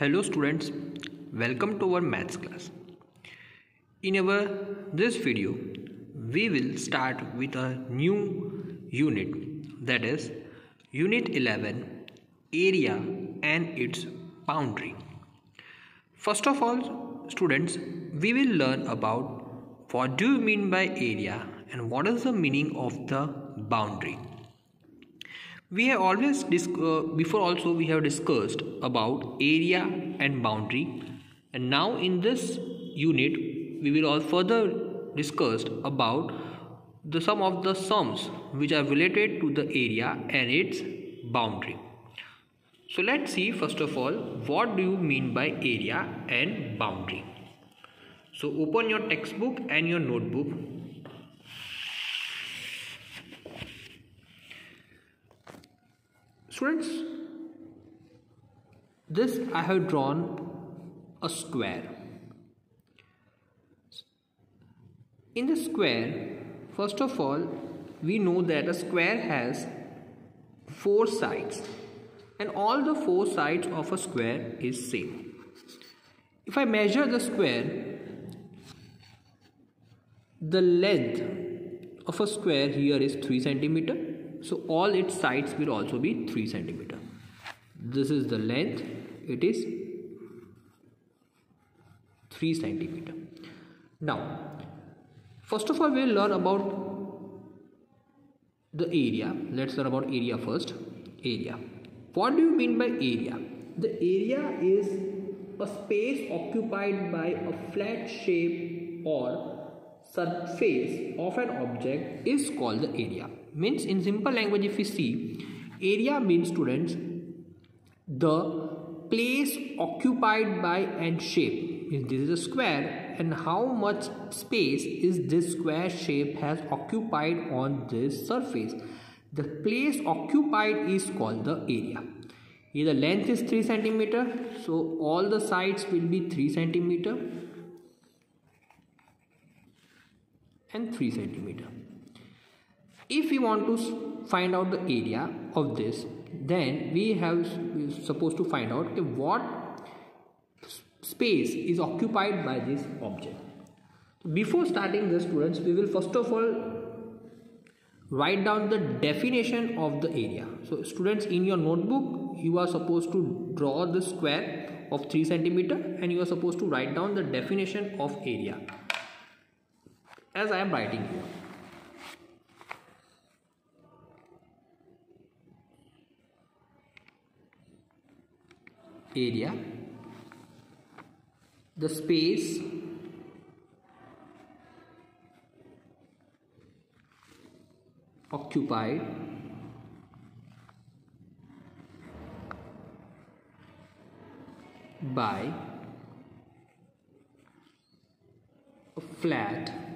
Hello students, welcome to our maths class. In our this video, we will start with a new unit that is unit 11 area and its boundary. First of all students, we will learn about what do you mean by area and what is the meaning of the boundary we have always uh, before also we have discussed about area and boundary. And now in this unit we will all further discussed about the sum of the sums which are related to the area and its boundary. So let's see first of all what do you mean by area and boundary? So open your textbook and your notebook Students, this I have drawn a square. In the square, first of all, we know that a square has four sides and all the four sides of a square is same. If I measure the square, the length of a square here is 3 centimeter so all its sides will also be 3 centimeter. This is the length. It is 3 centimeter. Now first of all we'll learn about the area. Let's learn about area first. Area. What do you mean by area? The area is a space occupied by a flat shape or surface of an object is called the area. Means in simple language if we see area means students the place occupied by and shape. If this is a square and how much space is this square shape has occupied on this surface? The place occupied is called the area. Here the length is 3 centimeter so all the sides will be 3 centimeter and 3 centimeter. If we want to find out the area of this then we have supposed to find out okay, what space is occupied by this object. Before starting the students we will first of all write down the definition of the area. So students in your notebook you are supposed to draw the square of 3 centimeter and you are supposed to write down the definition of area as i am writing here area. The space. Occupied. By. A flat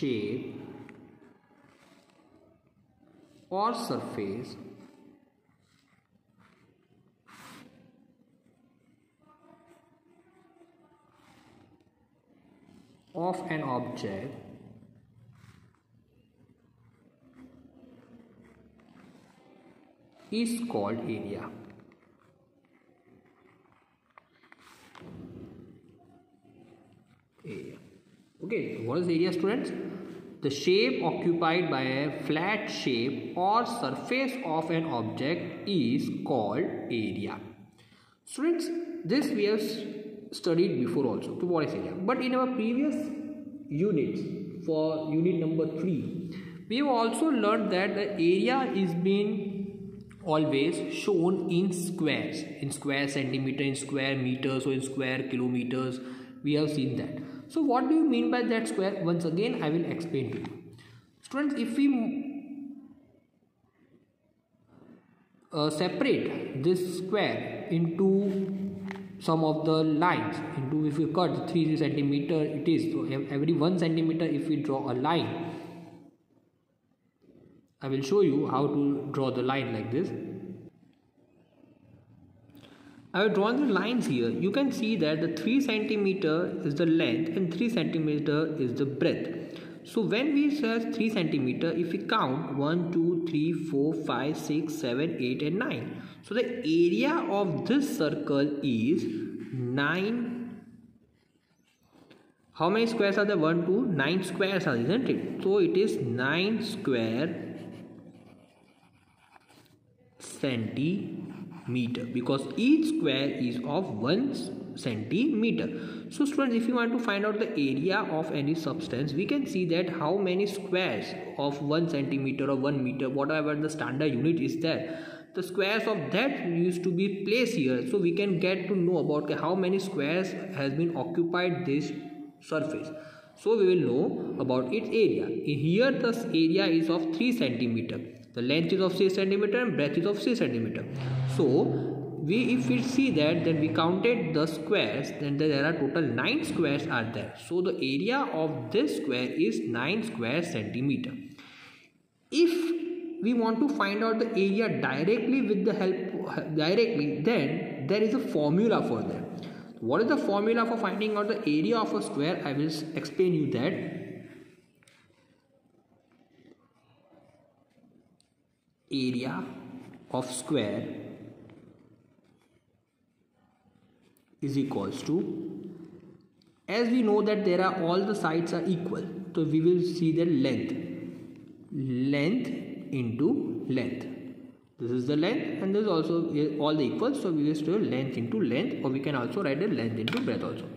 shape or surface of an object is called area. Area. Okay, what is area students? The shape occupied by a flat shape or surface of an object is called area. Students, this we have studied before also to what is area but in our previous units for unit number 3 we have also learned that the area is being always shown in squares in square centimeter in square meters or in square kilometers we have seen that so what do you mean by that square? Once again i will explain to you. Students if we uh, separate this square into some of the lines into if we cut 3 centimeter it is so every 1 centimeter if we draw a line I will show you how to draw the line like this I have drawn the lines here. You can see that the 3 centimeter is the length and 3 centimeter is the breadth. So when we say 3 centimeter if we count 1 2 2, 3, 4, 5, 6, 7, 8 and 9. So the area of this circle is 9 how many squares are there? 1 2 9 squares are isn't it? So it is 9 square centimeter because each square is of 1 centimeter. So students if you want to find out the area of any substance we can see that how many squares of 1 centimeter or 1 meter whatever the standard unit is there. The squares of that used to be placed here. So we can get to know about how many squares has been occupied this surface. So we will know about its area. Here the area is of 3 centimeter the length is of 6 centimeter and breadth is of 6 centimeter. So we if we see that then we counted the squares then there are total 9 squares are there. So the area of this square is 9 square centimeter. If we want to find out the area directly with the help directly then there is a formula for that. What is the formula for finding out the area of a square? I will explain you that area of square is equals to as we know that there are all the sides are equal so we will see the length. Length into length. This is the length and this is also uh, all the equal so we will store length into length or we can also write the length into breadth also.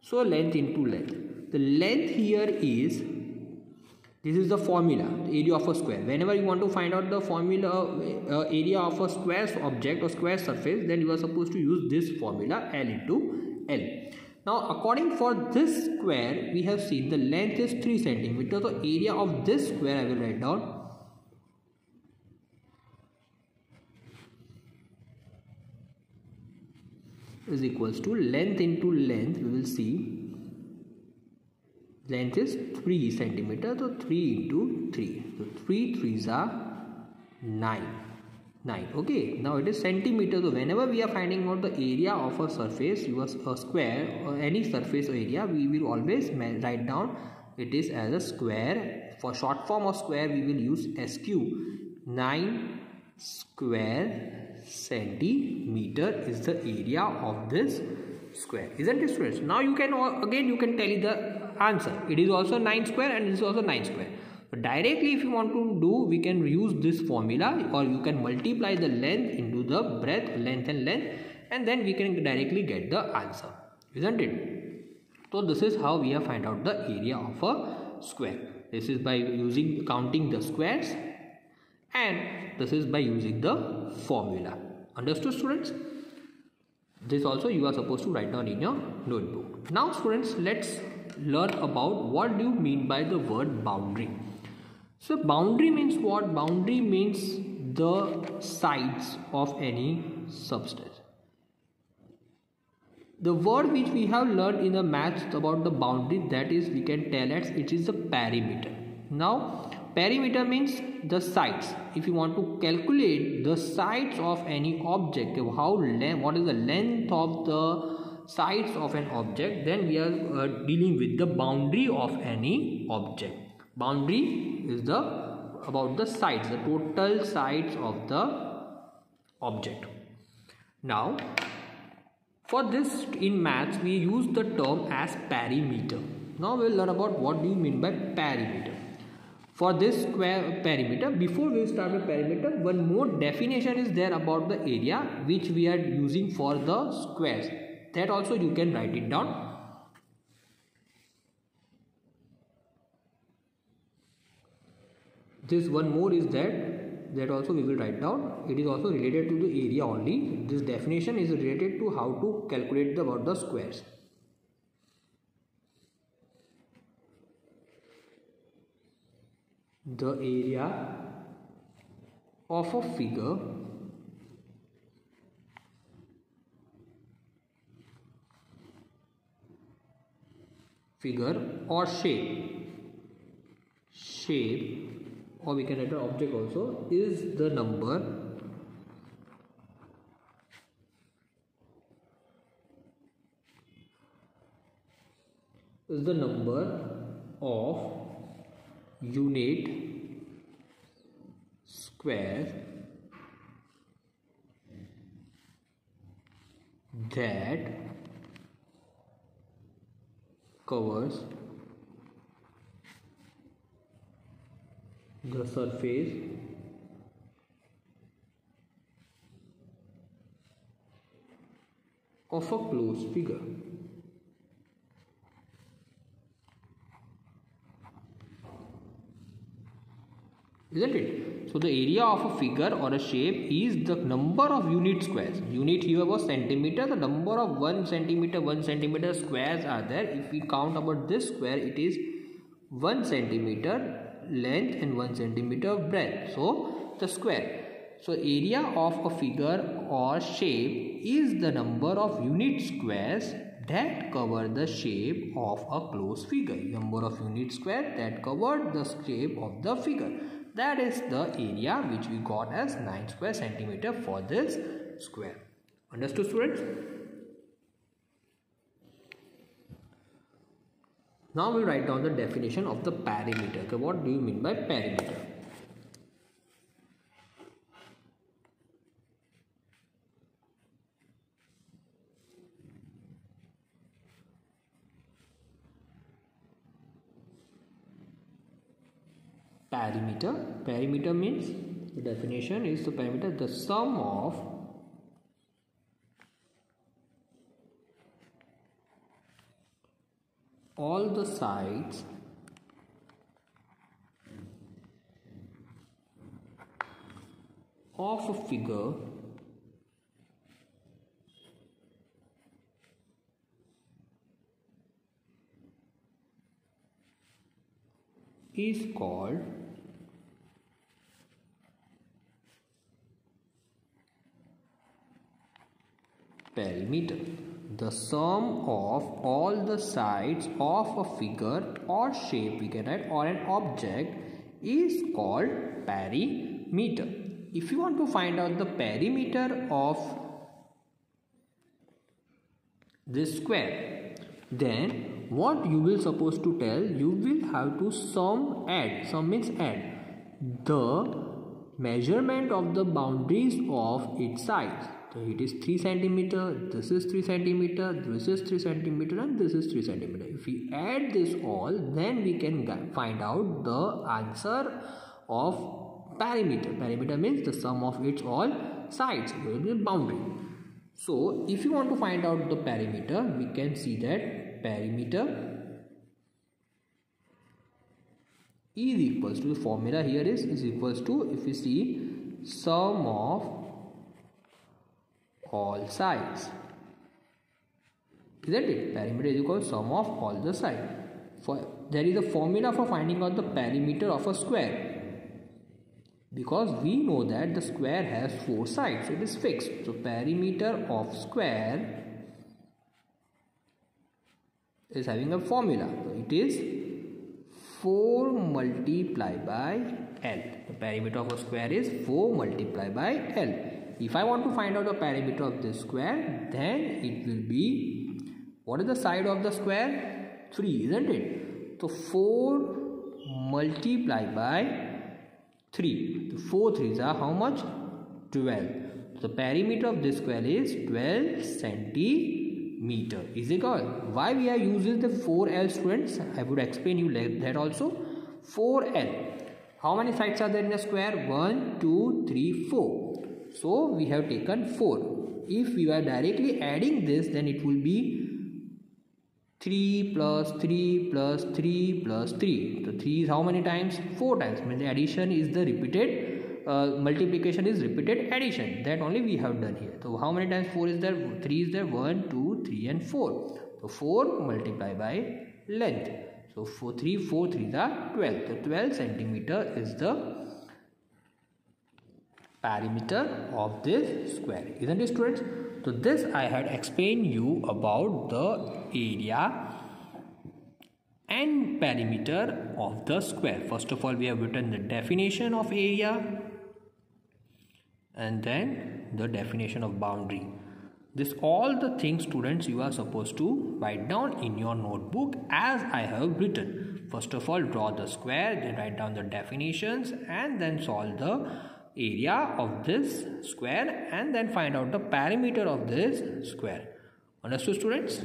So length into length. The length here is this is the formula the area of a square. Whenever you want to find out the formula uh, area of a square object or square surface then you are supposed to use this formula L into L. Now according for this square we have seen the length is 3 centimeter the area of this square I will write down. Is equals to length into length we will see length is 3 centimeter so 3 into 3 so 3 3s are 9 9 okay. Now it is centimeter. So whenever we are finding out the area of a surface a square or any surface area we will always write down it is as a square. For short form of square we will use sq 9 square centimeter is the area of this square. Isn't it students? Now you can again you can tell the answer. It is also 9 square and it is also 9 square. So directly if you want to do we can use this formula or you can multiply the length into the breadth length and length and then we can directly get the answer. Isn't it? So this is how we have find out the area of a square. This is by using counting the squares and this is by using the formula. Understood students this also you are supposed to write down in your notebook. Now students let's learn about what do you mean by the word boundary. So boundary means what? Boundary means the sides of any substance. The word which we have learned in the maths about the boundary that is we can tell as it is the perimeter. Now perimeter means the sides. If you want to calculate the sides of any object how what is the length of the sides of an object then we are uh, dealing with the boundary of any object. Boundary is the about the sides the total sides of the object. Now for this in maths we use the term as perimeter. Now we'll learn about what do you mean by perimeter for this square perimeter. Before we start with perimeter one more definition is there about the area which we are using for the squares. That also you can write it down. This one more is that that also we will write down. It is also related to the area only. This definition is related to how to calculate the, about the squares the area of a figure figure or shape. Shape or we can write an object also is the number is the number of unit square that covers the surface of a closed figure. Isn't it? So the area of a figure or a shape is the number of unit squares. Unit here was centimeter. The number of 1 centimeter, 1 centimeter squares are there. If we count about this square, it is 1 centimeter length and 1 centimeter breadth. So the square. So area of a figure or shape is the number of unit squares that cover the shape of a closed figure. Number of unit square that cover the shape of the figure. That is the area which we got as 9 square centimeter for this square. Understood students? Now we write down the definition of the perimeter. Okay, what do you mean by perimeter? Perimeter. Perimeter means the definition is the perimeter the sum of all the sides of a figure is called perimeter the sum of all the sides of a figure or shape we can write or an object is called perimeter. If you want to find out the perimeter of this square then what you will supposed to tell you will have to sum add sum means add the measurement of the boundaries of its sides so it is 3 centimeter this is 3 centimeter this is 3 centimeter and this is 3 centimeter. If we add this all then we can find out the answer of perimeter perimeter means the sum of its all sides boundary. So if you want to find out the perimeter we can see that perimeter is equals to the formula here is is equals to if we see sum of all sides. Isn't it? Perimeter is equal to sum of all the sides. For there is a formula for finding out the perimeter of a square. Because we know that the square has four sides it is fixed. So perimeter of square is having a formula. So it is 4 multiplied by L. The perimeter of a square is 4 multiplied by L if I want to find out the perimeter of this square then it will be what is the side of the square? 3 isn't it? So 4 multiplied by 3 the 4 3s are how much? 12 the perimeter of this square is 12 centimeter. Is it all? Why we are using the 4l students? I would explain you that also. 4l how many sides are there in a square? 1 2 3 4 so we have taken 4. If we are directly adding this then it will be 3 plus 3 plus 3 plus 3. The 3 is how many times? 4 times. I mean the addition is the repeated uh, multiplication is repeated addition. That only we have done here. So how many times 4 is there? 3 is there. 1, 2, 3 and 4. So 4 multiplied by length. So 4, 3, 4, 3 is 12. So 12 centimeter is the perimeter of this square isn't it students? So this i had explained you about the area and perimeter of the square. First of all we have written the definition of area and then the definition of boundary. This all the things students you are supposed to write down in your notebook as i have written. First of all draw the square then write down the definitions and then solve the area of this square and then find out the perimeter of this square. Understood students